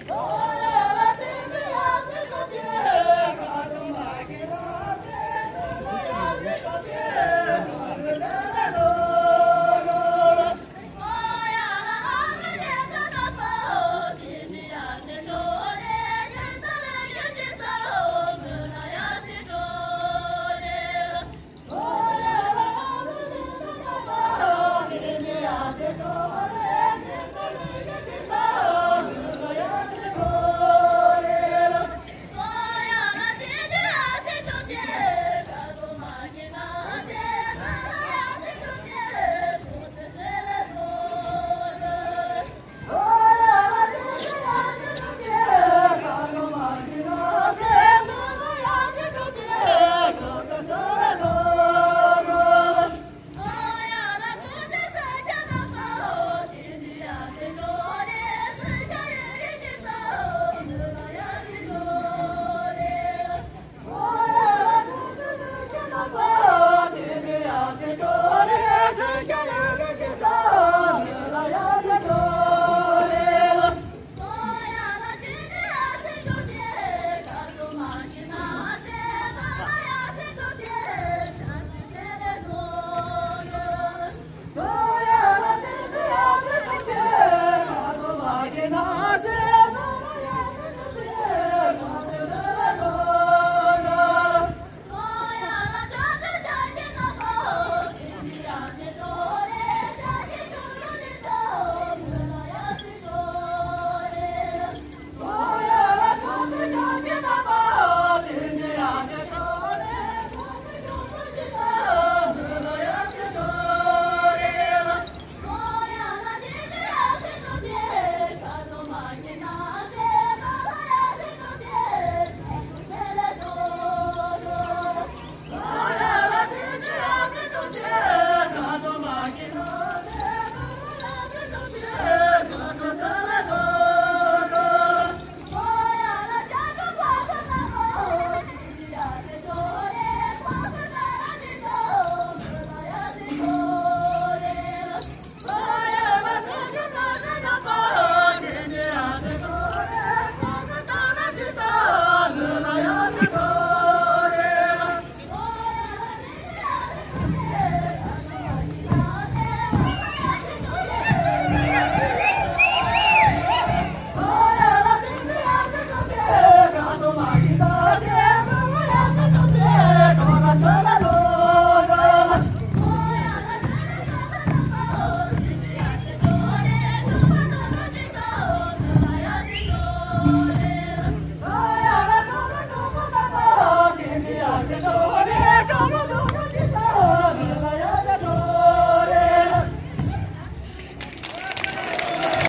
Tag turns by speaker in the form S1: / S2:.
S1: 走